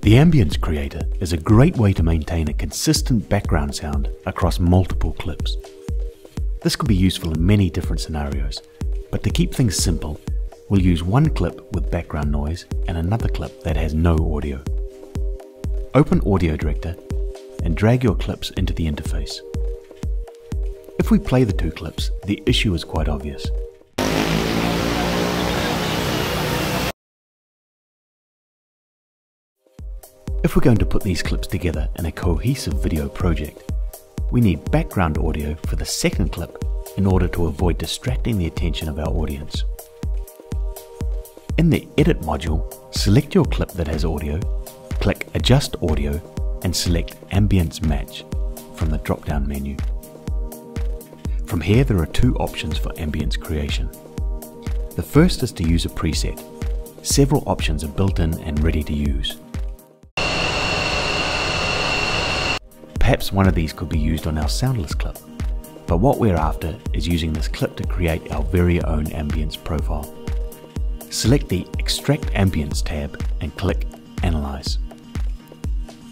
The Ambience Creator is a great way to maintain a consistent background sound across multiple clips. This could be useful in many different scenarios, but to keep things simple, we'll use one clip with background noise and another clip that has no audio. Open AudioDirector and drag your clips into the interface. If we play the two clips, the issue is quite obvious. If we're going to put these clips together in a cohesive video project, we need background audio for the second clip in order to avoid distracting the attention of our audience. In the Edit module, select your clip that has audio, click Adjust Audio and select Ambience Match from the drop-down menu. From here there are two options for ambience creation. The first is to use a preset. Several options are built in and ready to use. Perhaps one of these could be used on our soundless clip, but what we're after is using this clip to create our very own ambience profile. Select the Extract Ambience tab and click Analyze.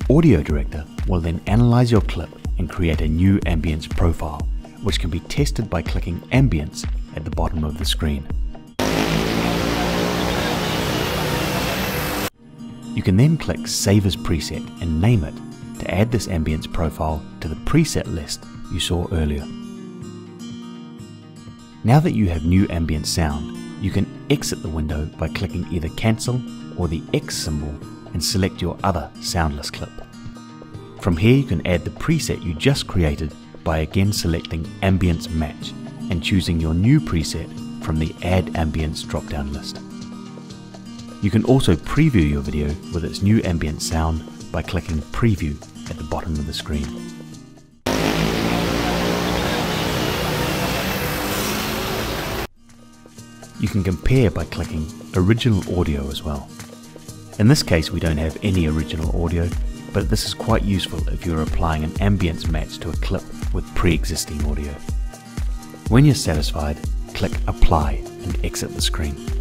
AudioDirector will then analyze your clip and create a new ambience profile, which can be tested by clicking Ambience at the bottom of the screen. You can then click Save as Preset and name it add this ambience profile to the preset list you saw earlier. Now that you have new ambient sound, you can exit the window by clicking either cancel or the X symbol and select your other soundless clip. From here you can add the preset you just created by again selecting Ambience Match and choosing your new preset from the Add Ambience drop-down list. You can also preview your video with its new ambient sound by clicking Preview at the bottom of the screen. You can compare by clicking Original Audio as well. In this case we don't have any original audio, but this is quite useful if you're applying an ambience match to a clip with pre-existing audio. When you're satisfied, click Apply and exit the screen.